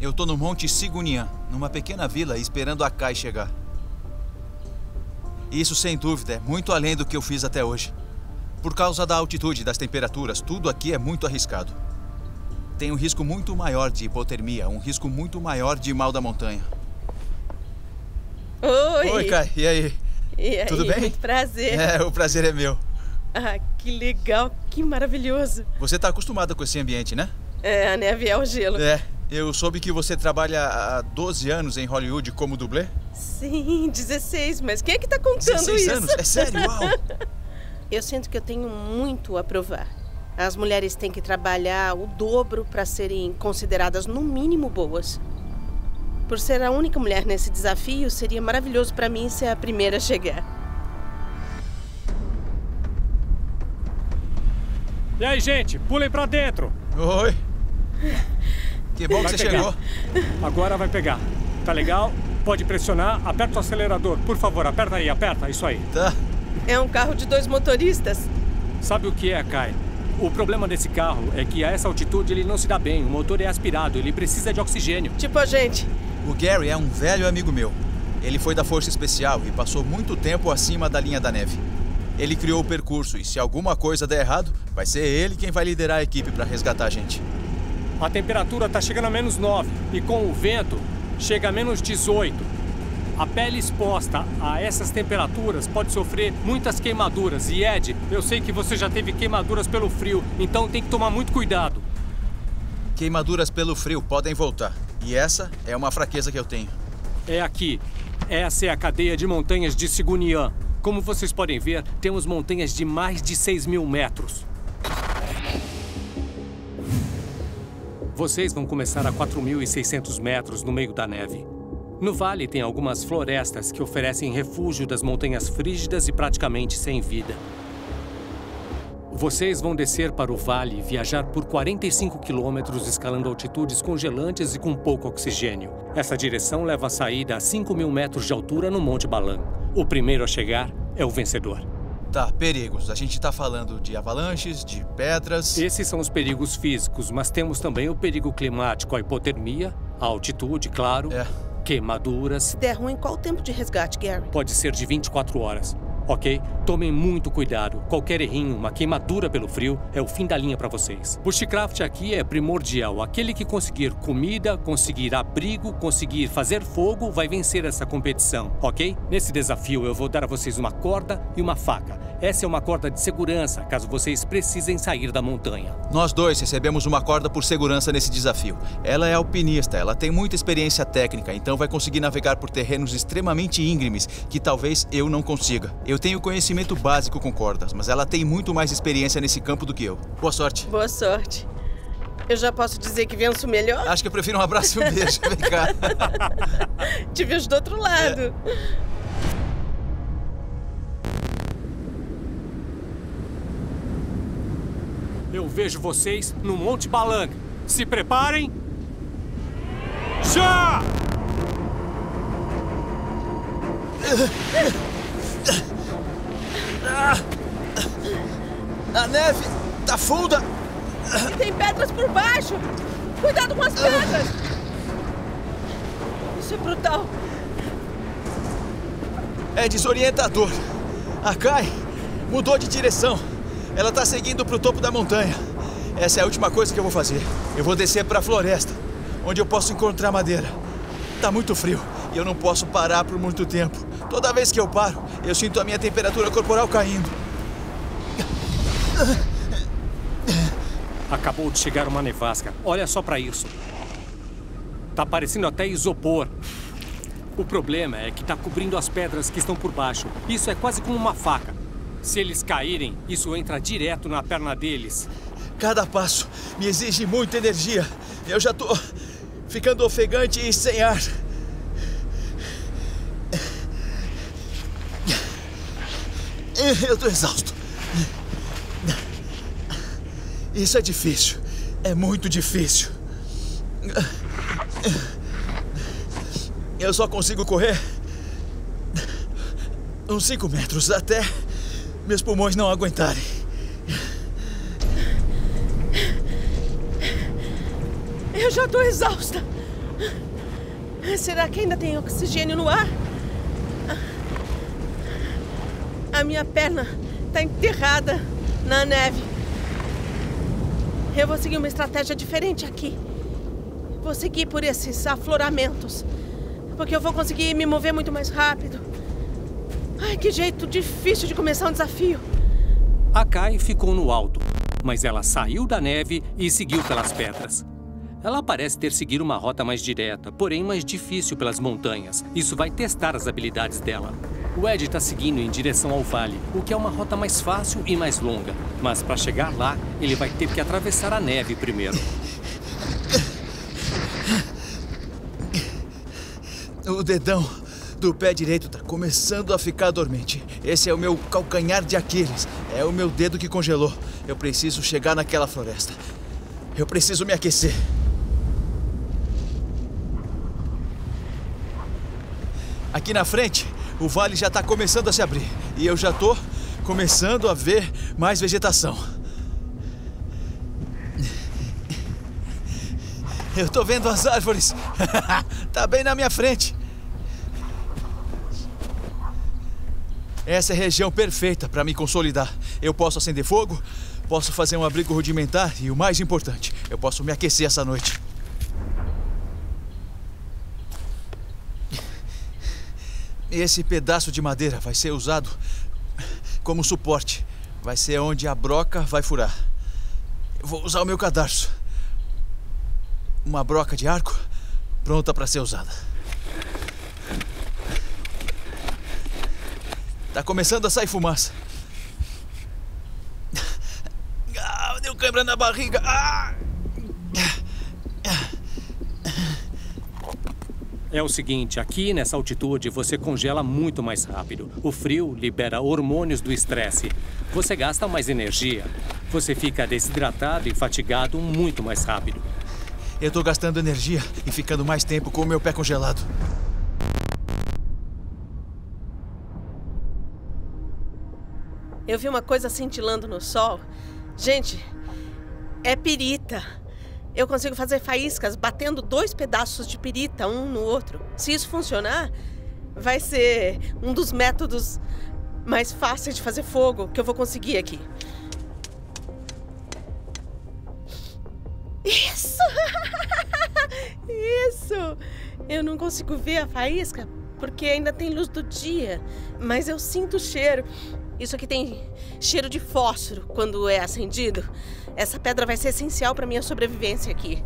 Eu tô no Monte Sigunian, numa pequena vila, esperando a Kai chegar. Isso, sem dúvida, é muito além do que eu fiz até hoje. Por causa da altitude e das temperaturas, tudo aqui é muito arriscado. Tem um risco muito maior de hipotermia, um risco muito maior de mal da montanha. Oi! Oi, Kai, e aí? E aí, Tudo bem? Muito prazer. É, o prazer é meu. Ah, que legal, que maravilhoso. Você tá acostumada com esse ambiente, né? É, a neve é o gelo. É. Eu soube que você trabalha há 12 anos em Hollywood como dublê? Sim, 16, mas quem é que tá contando 16 isso? anos? É sério? Uau! Eu sinto que eu tenho muito a provar. As mulheres têm que trabalhar o dobro para serem consideradas no mínimo boas. Por ser a única mulher nesse desafio, seria maravilhoso para mim ser a primeira a chegar. E aí, gente, pulem pra dentro. Oi. Que bom Vai que você pegar. chegou. Agora vai pegar. Tá legal? Pode pressionar. Aperta o acelerador, por favor. Aperta aí, aperta. Isso aí. Tá. É um carro de dois motoristas. Sabe o que é, Kai? O problema desse carro é que a essa altitude ele não se dá bem. O motor é aspirado, ele precisa de oxigênio. Tipo a gente. O Gary é um velho amigo meu. Ele foi da Força Especial e passou muito tempo acima da linha da neve. Ele criou o percurso e se alguma coisa der errado, vai ser ele quem vai liderar a equipe para resgatar a gente. A temperatura tá chegando a menos 9 e com o vento chega a menos 18. A pele exposta a essas temperaturas pode sofrer muitas queimaduras. E Ed, eu sei que você já teve queimaduras pelo frio, então tem que tomar muito cuidado. Queimaduras pelo frio podem voltar. E essa é uma fraqueza que eu tenho. É aqui. Essa é a cadeia de montanhas de Sigunian. Como vocês podem ver, temos montanhas de mais de 6 mil metros. Vocês vão começar a 4.600 metros no meio da neve. No vale tem algumas florestas que oferecem refúgio das montanhas frígidas e praticamente sem vida. Vocês vão descer para o vale e viajar por 45 quilômetros escalando altitudes congelantes e com pouco oxigênio. Essa direção leva a saída a 5 mil metros de altura no Monte Balan. O primeiro a chegar é o vencedor. Tá, perigos. A gente tá falando de avalanches, de pedras. Esses são os perigos físicos, mas temos também o perigo climático, a hipotermia, a altitude, claro, É. queimaduras. Se der ruim, qual o tempo de resgate, Gary? Pode ser de 24 horas. Ok? Tomem muito cuidado. Qualquer errinho, uma queimadura pelo frio, é o fim da linha para vocês. Bushcraft aqui é primordial. Aquele que conseguir comida, conseguir abrigo, conseguir fazer fogo, vai vencer essa competição, ok? Nesse desafio, eu vou dar a vocês uma corda e uma faca. Essa é uma corda de segurança, caso vocês precisem sair da montanha. Nós dois recebemos uma corda por segurança nesse desafio. Ela é alpinista, ela tem muita experiência técnica, então vai conseguir navegar por terrenos extremamente íngremes que talvez eu não consiga. Eu tenho conhecimento básico com cordas, mas ela tem muito mais experiência nesse campo do que eu. Boa sorte. Boa sorte. Eu já posso dizer que venço melhor? Acho que eu prefiro um abraço e um beijo. Vem cá. Te vejo do outro lado. Eu vejo vocês no Monte Balang. Se preparem. Já! A neve tá funda. Tem pedras por baixo. Cuidado com as pedras. Isso é brutal. É desorientador. A Kai mudou de direção. Ela tá seguindo pro topo da montanha. Essa é a última coisa que eu vou fazer. Eu vou descer pra floresta, onde eu posso encontrar madeira. Tá muito frio e eu não posso parar por muito tempo. Toda vez que eu paro, eu sinto a minha temperatura corporal caindo. Acabou de chegar uma nevasca. Olha só pra isso. Tá parecendo até isopor. O problema é que tá cobrindo as pedras que estão por baixo. Isso é quase como uma faca. Se eles caírem, isso entra direto na perna deles. Cada passo me exige muita energia. Eu já tô ficando ofegante e sem ar. Eu tô exausto. Isso é difícil. É muito difícil. Eu só consigo correr uns cinco metros até meus pulmões não aguentarem. Eu já tô exausta. Será que ainda tem oxigênio no ar? A minha perna está enterrada na neve. Eu vou seguir uma estratégia diferente aqui. Vou seguir por esses afloramentos. Porque eu vou conseguir me mover muito mais rápido. Ai, que jeito difícil de começar um desafio. A Kai ficou no alto, mas ela saiu da neve e seguiu pelas pedras. Ela parece ter seguido uma rota mais direta, porém mais difícil pelas montanhas. Isso vai testar as habilidades dela. O Ed está seguindo em direção ao vale, o que é uma rota mais fácil e mais longa. Mas para chegar lá, ele vai ter que atravessar a neve primeiro. O dedão do pé direito está começando a ficar dormente. Esse é o meu calcanhar de Aquiles. É o meu dedo que congelou. Eu preciso chegar naquela floresta. Eu preciso me aquecer. Aqui na frente, o vale já está começando a se abrir. E eu já estou começando a ver mais vegetação. Eu estou vendo as árvores. tá bem na minha frente. Essa é a região perfeita para me consolidar. Eu posso acender fogo, posso fazer um abrigo rudimentar e o mais importante, eu posso me aquecer essa noite. Esse pedaço de madeira vai ser usado como suporte. Vai ser onde a broca vai furar. Eu vou usar o meu cadarço. Uma broca de arco pronta para ser usada. Tá começando a sair fumaça. Ah, deu câimbra na barriga. Ah! É o seguinte, aqui nessa altitude você congela muito mais rápido. O frio libera hormônios do estresse. Você gasta mais energia. Você fica desidratado e fatigado muito mais rápido. Eu tô gastando energia e ficando mais tempo com o meu pé congelado. Eu vi uma coisa cintilando no sol. Gente, é pirita. Eu consigo fazer faíscas batendo dois pedaços de pirita um no outro. Se isso funcionar, vai ser um dos métodos mais fáceis de fazer fogo que eu vou conseguir aqui. Isso! Isso! Eu não consigo ver a faísca porque ainda tem luz do dia, mas eu sinto o cheiro. Isso aqui tem cheiro de fósforo quando é acendido. Essa pedra vai ser essencial para minha sobrevivência aqui.